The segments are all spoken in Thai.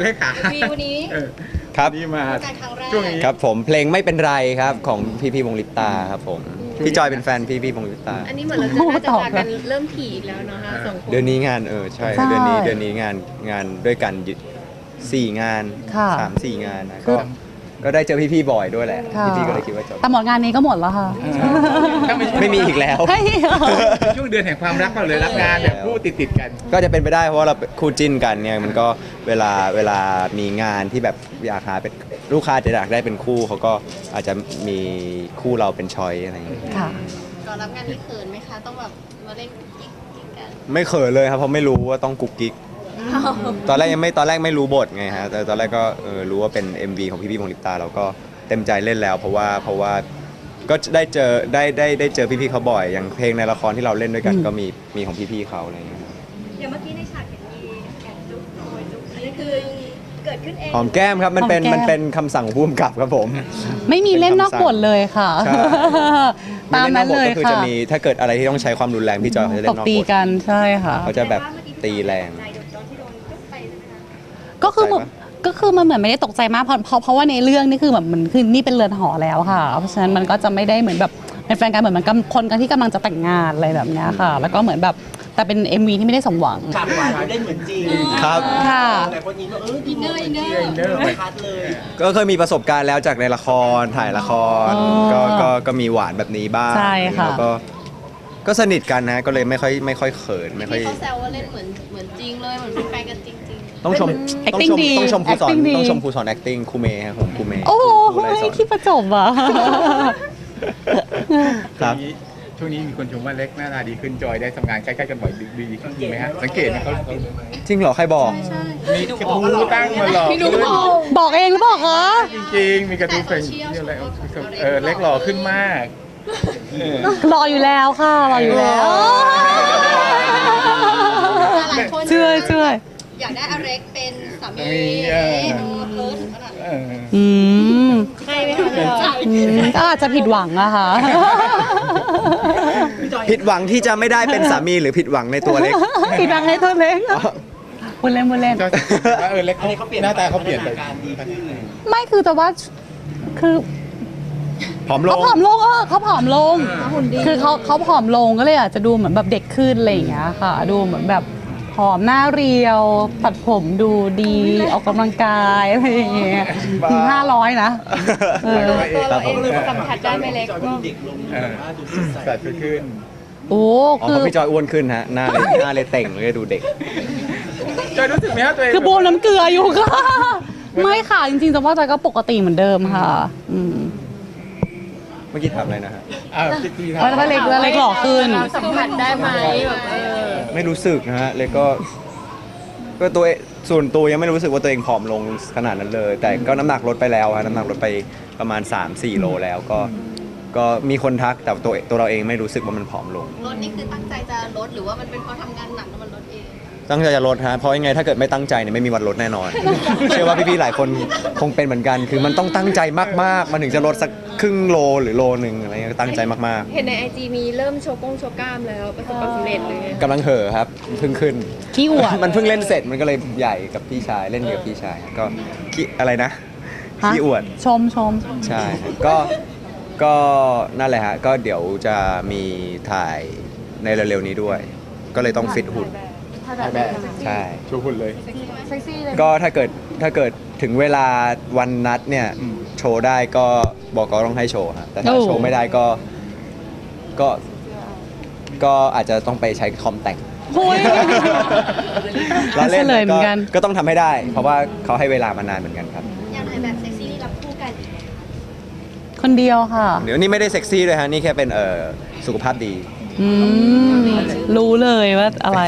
เลยค่ะวีวันนี้ เออครับ นี่มา การครั้งแรกช่วงนี้ ครับผมเพลงไม่เป็นไรครับของพี่พี่วงลิปตาครับผมพี่จอยเป็นแฟนพี่พี่วงลิปตา อันนี้เหมือนเราจะน่าจะพากันเริ่มถี่อีกแล้วเนาะคะสองคนเดือนนี้งานเออใช่ใช่เดือนนี้เดือนนี้งานงานด้วยกันอยู่สี่งานค่ะ สามสี่งานนะคืก็อ ก็ได้เจอพี่ๆบ่อยด้วยแหละค่ะ พี่ๆก็เลยคิดว่าจบแต่หมดงานนี้ก็หมดแล้วค่ะ ถ้าไม่ใช่ไม่มีอีกแล้ว เฮ้ย ช่วงเดือนแห่งความรักก็เลยรับงานแบบคู่ติดติดๆกัน ก็จะเป็นไปได้เพราะว่าเราเป็นคู่จิ้นกันเนี่ยมันก็เวลาเวลามีงานที่แบบอยากหาเป็นลูกค้าจะอยากได้เป็นคู่เขาก็อาจจะมีคู่เราเป็นชอยอะไรอย่างเงี้ยค่ะ ก่อนรับงานนี้เขินไหมคะ ต้องแบบมาเล่นกิ๊กกิ๊กกัน ไม่เขินเลยครับเพราะไม่รู้ว่าต้องกุ๊กกิ๊ก ตอนแรกยังไม่ตอนแรกไม่รู้บทไงฮะแต่ตอนแรกก็เออรู้ว่าเป็น MV ของพี่พี่ๆวงลิปตาเราก็เต็มใจเล่นแล้ว เพราะว่าเพราะว่าก็ได้เจอได้ได้ได้เจอพี่พี่ๆเขาบ่อย อย่างเพลงในละครที่เราเล่นด้วยกันอืมก็มีมีของพี่พี่ๆเขาอะไรอย่างเงี้ยครับอย่างเมื่อกี้ในฉากเห็นมีแอบจุ๊บโอยจุ๊บอันนี้คือเกิดขึ้นเองหอมแก้มครับมันเป็นหอมแก้ม มันเป็นคำสั่งของผู้กำกับครับผม ไม่มีเล่นนอกบทเลยค่ะ ใช่ ตามนั้นเลยก็คือค่ะจะมีถ้าเกิดอะไรที่ต้องใช้ความรุนแรงพี่จอยเขาจะเล่ตนบนอกตีบทกันใช่ค่ะ เขาจะแบบตีแรง ใจ ก็คือตกใจปะก็คือมันเหมือนไม่ได้ตกใจมากเพราะเพราะเพราะว่าในเรื่องนี่คือแบบมันคือนี่เป็นเรือนหอแล้วค่ะ เพราะฉะนั้นมันก็จะไม่ได้เหมือนแบบเป็นแฟนกันเหมือนมันกำคนกันที่กำลังจะแต่งงานอะไรแบบเนี้ยค่ะ แล้วก็เหมือนแบบแต่เป็น MV ที่ไม่ได้สมหวังฉากหวานเขาเล่นเหมือนจริงครับ ค่ะหลายคนยิ้มว่าเออ inner inner inner ไม่ cut เลย ก็เคยมีประสบการณ์แล้วจากในละครถ่ายละคร อ๋อก็ก็ก็มีหวานแบบนี้บ้างใช่ค่ะ แล้วก็ก็สนิทกันนะก็เลยไม่ค่อยไม่ค่อยเขินไม่ค่อย ที่เขาแซวว่าเล่นเหมือนเหมือนจริงเลยเหมือนเป็นแฟนกันจริง ต้องชมเป็นต้องชม acting ดีต้องชมครูสอน acting ดี ต้องชมครูสอน acting ครูเมย์ครับผมครูเมย์โอ้โหครูไรสอนคิดประจบอะครับช่วงนี้ช่วงนี้มีคนชมว่าเล็กหน้าตาดีขึ้นจอยได้ทำงานใกล้ๆกันบ่อยดีดีขึ้นจริงไหมฮะสังเกตไหมเขาเขาจริงเหรอ ใครบอก มีกระทู้ตั้งมาหลอกๆพี่หนุ่มบอก บอกเองหรือบอกคะจริงๆมีกระทู้เป็นเรื่องอะไรเออเล็กหล่อขึ้นมากเออ รออยู่แล้วค่ะ รออยู่แล้ว หลายคน ช่วยช่วย อยากได้อเล็กเป็นสามีมีเอเอออเพิร์ถึงขนาดเอนั้นออืมให้ไหมคะพี่จอยอืมก็อาจจะผิดหวังอะค่ะ ผิดหวังที่จะไม่ได้เป็นสามีหรือผิดหวังในตัวเล็ก ผิดหวังให้ตัวเล็กพูดเล่นพูดเล่นจอยว่าเออเล็กเขาหน้าตาเขาเปลี่ยนไปการดีขึ้นไม่คือแต่ว่าคือผอมลเขางผอมลงเออเขาผอมลง คือเขาเขาผอมลงก็เลยอาจจะดูเหมือนแบบเด็กขึ้นอะไรอย่างเงี้ยค่ะ ดูเหมือนแบบ ผอมหน้าเรียว ตัดผมดูดีออกกำลังกายอะไรอย่างเงี้ยห้าร้อยนะเออตัวเราเองสัมผัสได้ไหมเล็กจอยว่าดูเด็กลงเอแบอบว่าดูสดใสสัตว์ขึ้นโอ้อ๋อคือเพราะพี่จอยอ้วนขึ้นฮะหน้าเลยหน้าเลยเต่งเลยดูเด็กจอยรู้สึกไหมฮะตัวเองคือบวมน้ำเกลืออยู่ค่ะไม่ค่ะจริงๆแต่ว่าจอยก็ปกติเหมือนเดิมค่ะ อืมเมื่อกี้ถามอะไรนะฮะอ่าพี่พี่ว่าว่าเล็กว่าเล็กหล่อขึ้นเราสัมผัสได้ไหมแบบเออ ไม่รู้สึกนะฮะ เลยก็ ก็ตัวเองส่วนตัวยังไม่รู้สึกว่าตัวเองผอมลงขนาดนั้นเลย แต่ก็น้ำหนักลดไปแล้วฮะน้ำหนักลดไปประมาณ 3-4 โลแล้วก็ ก็มีคนทักแต่ตัวตัวเราเองไม่รู้สึกว่ามันผอมลงรถนี่คือตั้งใจจะลดหรือว่ามันเป็นเพราะทำงานหนักแล้วมันลดเอง ตั้งใจจะลดฮะเพราะยังไงถ้าเกิดไม่ตั้งใจเนี่ยไม่มีวันลดแน่นอน เชื่อว่าพี่ๆหลายคนคงเป็นเหมือนกัน คือมันต้องตั้งใจมากๆ มันถึงจะลดสัก ครึ่งโลหรือโลหนึ่งอะไรเงี้ยตั้งใจมากเห็นในไอจีมีเริ่มโชว์กงโชว์กล้ามแล้วประสบความสำเร็จเลย ๆกำลังเห่อะครับเพิ่งขึ้น ขี้อวด มันเพิ่งเล่นเสร็จมันก็เลยใหญ่กับพี่ชายเล่นกับพี่ชายก็ขี้อะไรนะฮะขี้อวด ชมชม ใช่ก็ ก็นั่นแหละฮะ ก็เดี๋ยวจะมีถ่ายในเร็วๆนี้ด้วย ก็เลยต้องฟิตหุ่น ถ่ายแบบ ใช่โชว์หุ่นเลยก็ถ้าเกิดถ้าเกิดถึงเวลาวันนัดเนี่ย อืม โชว์ได้ก็บอกก็ต้องให้โชว์ฮะแต่ถ้าโอ้ โชว์ไม่ได้ก็ ก็ก็อาจจะต้องไปใช้คอมแต่งโอ้ยเราเล่นเฉลยเหมือนกัน ก็ต้องทำให้ได้ เพราะว่าเขาให้เวลามานานเหมือนกันครับ อยากถ่ายแบบเซ็กซี่นี่รับคู่กันอีกไหมคะคนเดียวค่ะ เดี๋ยวนี้ไม่ได้เซ็กซี่เลยฮะ นี่แค่เป็นเอ่อสุขภาพดี อืมรู้เลยว่าอะไร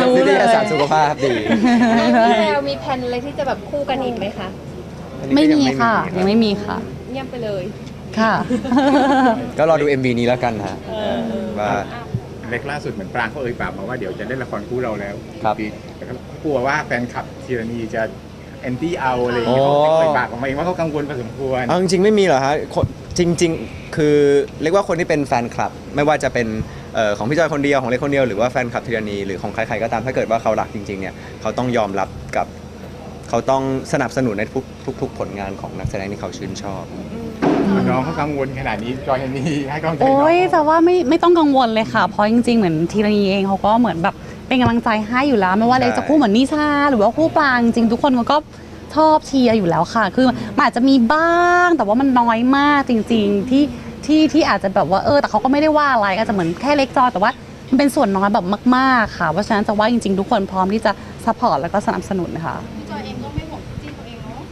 รู้วิเลทยยาศาสตร์สุขภาพดีมีแววมีแผนอะไรที่จะแบบคู่กันอีกไหมคะ ไม่มีค่ะ ยังไม่มีค่ะ เงียบไปเลยค่ะ ก็รอดู MV นี้แล้วกันฮะว่า เล็กล่าสุดเหมือนปรางเขาเอ่ยปากมาว่าเดี๋ยวจะเล่นละครคู่เราแล้วครับ ปีแต่ก็กลัวว่าแฟนคลับทีรณีจะแอนตี้เอาอะไรอย่างเงี้ยอ๋อเขาเอ่ยปากออกมาเองว่าเขากังวลพอสมควร เอาจริงๆไม่มีหรอกฮะคน จริง ๆ คือเรียกว่าคนที่เป็นแฟนคลับ ไม่ว่าจะเป็นเอ่อของพี่จอยคนเดียวของเล็กคนเดียวหรือว่าแฟนคลับทีรณีหรือของใครๆก็ตามถ้าเกิดว่าเขารักจริงๆเนี่ยเขาต้องยอมรับกับเขาต้องสนับสนุนในทุกทุกทุกผลงานของนักแสดงที่เขาชื่นชอบ น้องเขากังวลขนาดนี้จอยนี่ให้กำลังใจน้โอ้องยแต่ว่าไม่ไม่ต้องกังวลเลยค่ะ เพราะจริงๆ เหมือนทีรานีเองเขาก็เหมือนแบบเป็นกำลังใจให้อยู่แล้ว ไม่ว่าใช่ เล็กจะคู่เหมือนนิชาหรือว่าคู่ปรางจริงๆทุกคนมันก็ ชอบเชียร์อยู่แล้วค่ะ คือมันอาจจะมีบ้างแต่ว่ามันน้อยมากจริง ๆ ที่ที่ที่อาจจะแบบว่าเออ แต่เขาก็ไม่ได้ว่าอะไรอาจจะเหมือนแค่เล็กจอยแต่ว่ามันเป็นส่วนน้อยแบบมาก ๆ ค่ะ เพราะฉะนั้นจะว่าจริง ๆ ทุกคนพร้อมที่จะ support แล้วก็สนับสนุนค่ะพี่จอยเองก็ไม่ห่วงจิ้นตัวเองเนาะ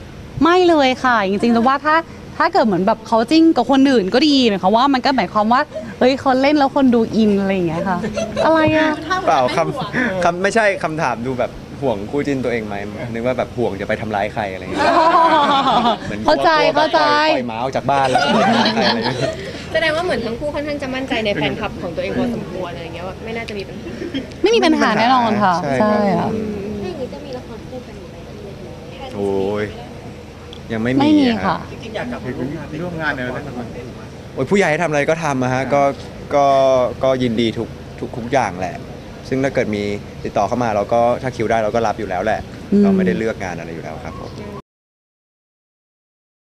ไม่เลยค่ะ จริงๆแต่ว่าถ้าถ้าเกิดเหมือนแบบเขาจิ้นกับคนอื่นก็ดีหมายความว่ามันก็หมายความว่าเฮ้ยเขาเล่นแล้วคนดูอินอะไรอย่างเงี้ยค่ะ อะไรอะเปล่าคำคำไม่ใช่คำถามดูแบบ ห่วงคู่จิ้นตัวเองไหมนึกว่าแบบห่วงจะไปทำร้ายใครอะไรอย่างเงี้ยหมือนกลัวเข้าใจกลัวแบบเข้าใจปล่อยปล่อยหมาออกจากบ้านแล้วก็ไปทำร้ายใครอะไรอย่างเงี้ย แสดงว่าเหมือนทั้งคู่ค่อนข้างจะมั่นใจในแฟนคลับของตัวเองพอสมควรอะไรอย่างเงี้ยว่าไม่น่าจะมีปัญหาไม่มีปัญหาแน่นอนค่ะ ใช่ใช่ครับค่ะ ถ้าอย่างนี้จะมีละครคู่กันอยู่ไหมโอ้ยยังไม่ไม่มีมีอะค่ะ จริงๆอยากกลับมาร่วมงานเป็นร่วมงานเนอะแล้วกันโอ้ยผู้ใหญ่ให้ทำอะไรก็ทำอะฮะก็ก็ก็ยินดีทุกทุกทุกอย่างแหละ ซึ่งถ้าเกิดมีติดต่อเข้ามาเราก็ถ้าคิวได้เราก็รับอยู่แล้วแหละอืมเราไม่ได้เลือกงานอะไรอยู่แล้วครับผม